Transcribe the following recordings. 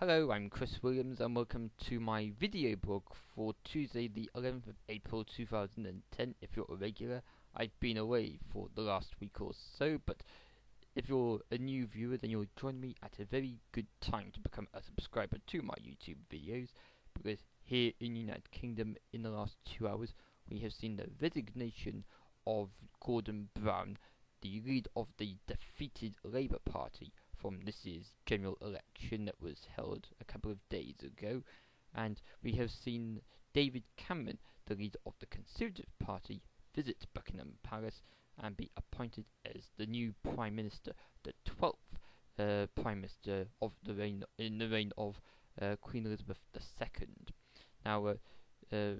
Hello, I'm Chris Williams and welcome to my video blog for Tuesday the 11th of April 2010. If you're a regular, I've been away for the last week or so, but if you're a new viewer then you'll join me at a very good time to become a subscriber to my YouTube videos, because here in the United Kingdom in the last two hours we have seen the resignation of Gordon Brown, the leader of the defeated Labour Party from this year's general election that was held a couple of days ago, and we have seen David Cameron, the leader of the Conservative Party, visit Buckingham Palace and be appointed as the new Prime Minister, the 12th uh, Prime Minister of the reign in the reign of uh, Queen Elizabeth II. Now, uh, uh,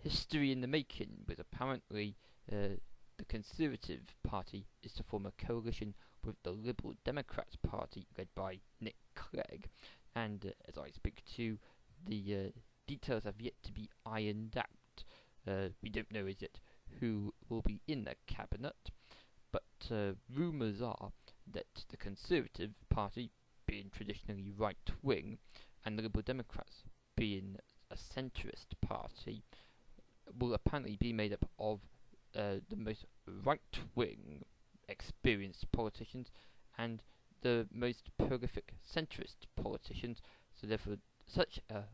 history in the making but apparently uh, the Conservative Party is to form a coalition with the Liberal Democrats Party led by Nick Clegg. And uh, as I speak to, the uh, details have yet to be ironed out. Uh, we don't know as yet who will be in the cabinet, but uh, rumours are that the Conservative Party, being traditionally right wing, and the Liberal Democrats, being a centrist party, will apparently be made up of uh, the most right wing experienced politicians and the most prolific centrist politicians. So therefore, such a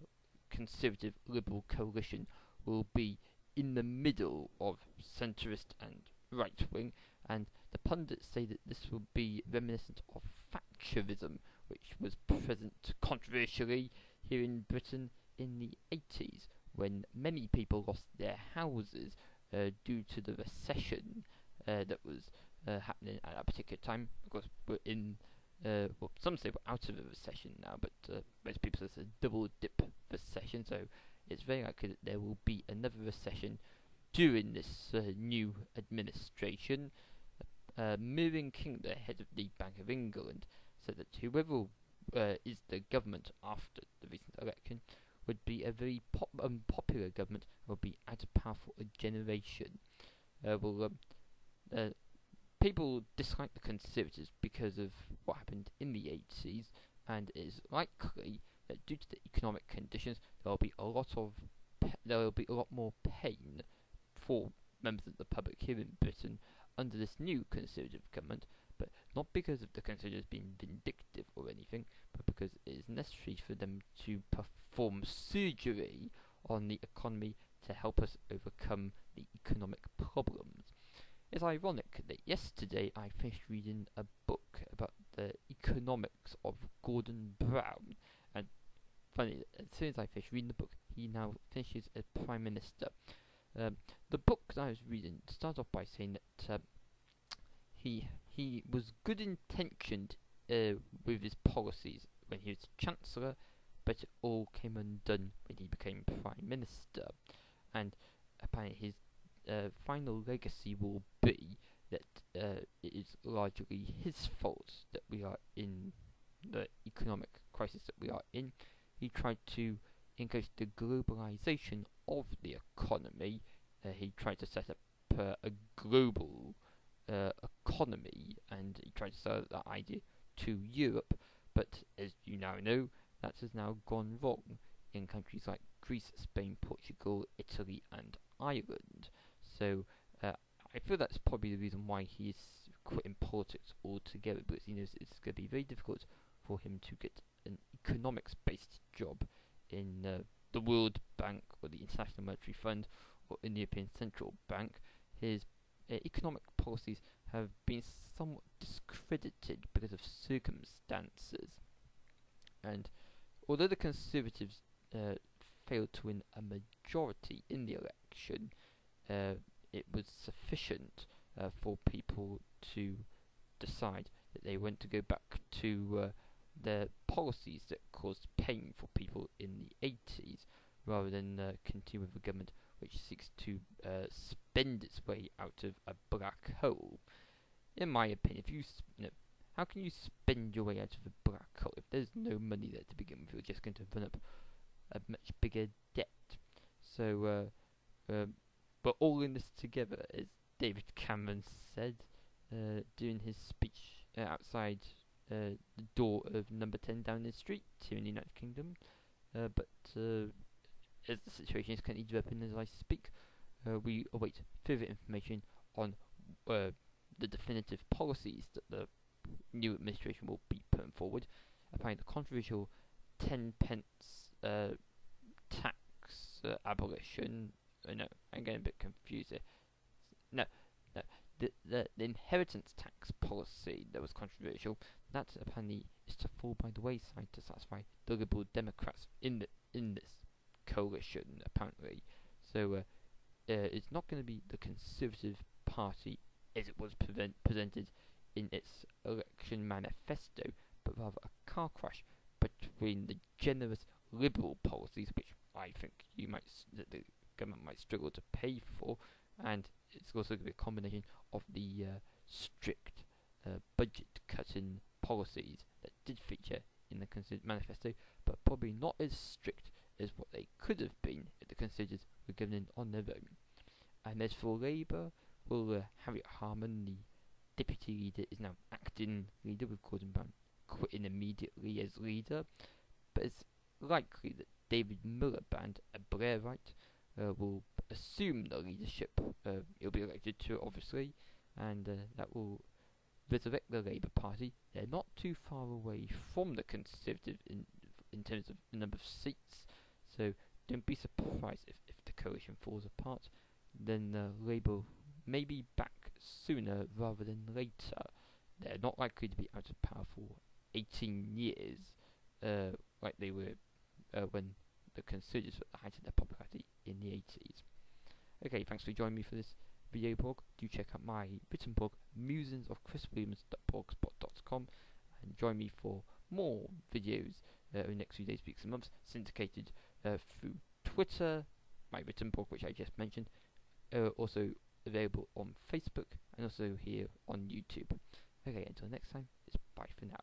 conservative liberal coalition will be in the middle of centrist and right wing, and the pundits say that this will be reminiscent of Thatcherism, which was present controversially here in Britain in the 80s, when many people lost their houses uh, due to the recession uh, that was uh, happening at a particular time. Of course, we're in, uh, well, some say we're out of a recession now, but uh, most people say it's a double dip recession, so it's very likely that there will be another recession during this uh, new administration. Uh, Mervyn King, the head of the Bank of England, said that whoever uh, is the government after the recent election would be a very pop unpopular government and would be out of power for a generation. Uh, well, um, uh, people dislike the Conservatives because of what happened in the 80s, and it is likely that due to the economic conditions, there will be a lot of there will be a lot more pain for members of the public here in Britain under this new Conservative government, but not because of the Conservatives being vindictive or anything, but because it is necessary for them to perform surgery on the economy to help us overcome the economic problems. It's ironic that yesterday I finished reading a book about the economics of Gordon Brown, and funny, as soon as I finished reading the book, he now finishes as Prime Minister. Um, the book that I was reading starts off by saying that um, he he was good intentioned uh, with his policies when he was Chancellor, but it all came undone when he became Prime Minister, and apparently his uh, final legacy will be that uh, it is largely his fault that we are in the economic crisis that we are in. He tried to encourage the globalization of the economy. Uh, he tried to set up uh, a global uh, economy and he tried to sell that idea to Europe. But as you now know, that has now gone wrong in countries like Greece, Spain, Portugal, Italy, and Ireland. So uh, I feel that's probably the reason why he's quitting politics altogether, because he knows it's going to be very difficult for him to get an economics-based job in uh, the World Bank or the International Monetary Fund or in the European Central Bank. His uh, economic policies have been somewhat discredited because of circumstances. And although the Conservatives uh, failed to win a majority in the election, uh, it was sufficient uh, for people to decide that they want to go back to uh, the policies that caused pain for people in the 80s rather than uh, continue with a government which seeks to uh, spend its way out of a black hole. In my opinion, if you, you know, how can you spend your way out of a black hole if there's no money there to begin with? You're just going to run up a much bigger debt. So, uh, um, but all in this together, as David Cameron said uh, during his speech uh, outside uh, the door of number 10 Downing Street here in the United Kingdom. Uh, but uh, as the situation is currently developing as I speak, uh, we await further information on the definitive policies that the new administration will be putting forward. Apparently, the controversial 10 pence tax abolition. Uh, no, I'm getting a bit confused here. No, no, the, the, the inheritance tax policy that was controversial. That apparently is to fall by the wayside to satisfy the Liberal Democrats in the in this coalition. Apparently, so uh, uh, it's not going to be the Conservative Party as it was prevent, presented in its election manifesto, but rather a car crash between the generous liberal policies, which I think you might that the government might struggle to pay for, and it's also going to be a combination of the uh, strict uh, budget cutting policies that did feature in the Conservative manifesto, but probably not as strict as what they could have been if the Conservatives were given on their own. And as for Labour, well, uh, Harriet Harman, the deputy leader, is now acting leader with Gordon Brown quitting immediately as leader, but it's likely that David Miliband, a Blairite, uh, will assume the leadership. Uh, he'll be elected to it, obviously, and uh, that will resurrect the Labour Party. They're not too far away from the Conservative in in terms of the number of seats, so don't be surprised if, if the coalition falls apart. Then uh, Labour may be back sooner rather than later. They're not likely to be out of power for 18 years, uh, like they were uh, when the Conservatives were at the height of their popularity in the 80s. Okay, thanks for joining me for this video blog. Do check out my written blog, musings.chriswilliams.blogspot.com, and join me for more videos uh, in the next few days, weeks, and months, syndicated uh, through Twitter, my written blog, which I just mentioned, uh, also available on Facebook, and also here on YouTube. Okay, until next time, it's bye for now.